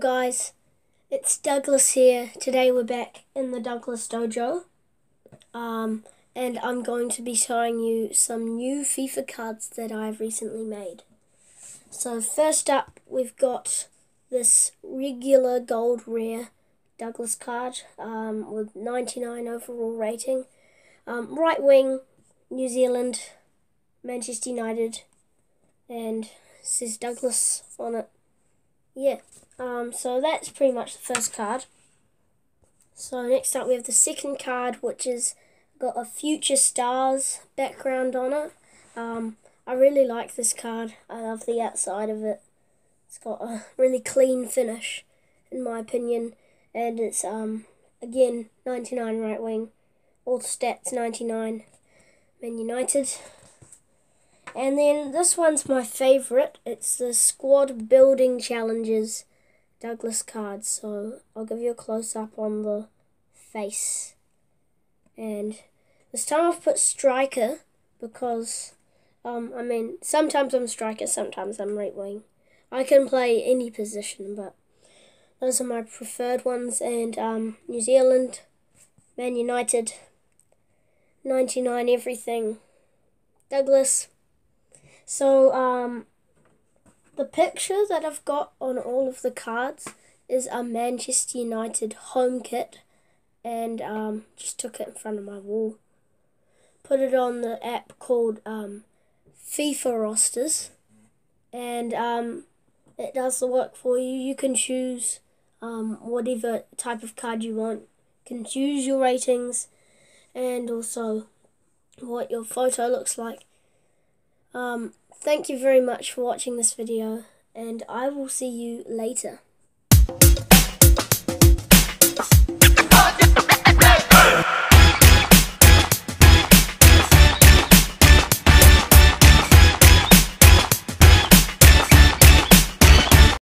guys, it's Douglas here. Today we're back in the Douglas Dojo. Um, and I'm going to be showing you some new FIFA cards that I've recently made. So first up we've got this regular gold rare Douglas card um, with 99 overall rating. Um, right wing, New Zealand, Manchester United, and says Douglas on it. Yeah. Um, so that's pretty much the first card. So next up we have the second card, which is got a Future Stars background on it. Um, I really like this card. I love the outside of it. It's got a really clean finish, in my opinion, and it's um again 99 right wing, all stats 99. Man United. And then this one's my favourite. It's the Squad Building Challenges Douglas card. So I'll give you a close up on the face. And this time I've put striker because, um, I mean, sometimes I'm striker, sometimes I'm right wing. I can play any position, but those are my preferred ones. And um, New Zealand, Man United, 99 everything, Douglas. So, um, the picture that I've got on all of the cards is a Manchester United home kit and um, just took it in front of my wall. Put it on the app called um, FIFA Rosters and um, it does the work for you. You can choose um, whatever type of card you want. You can choose your ratings and also what your photo looks like. Um, thank you very much for watching this video, and I will see you later.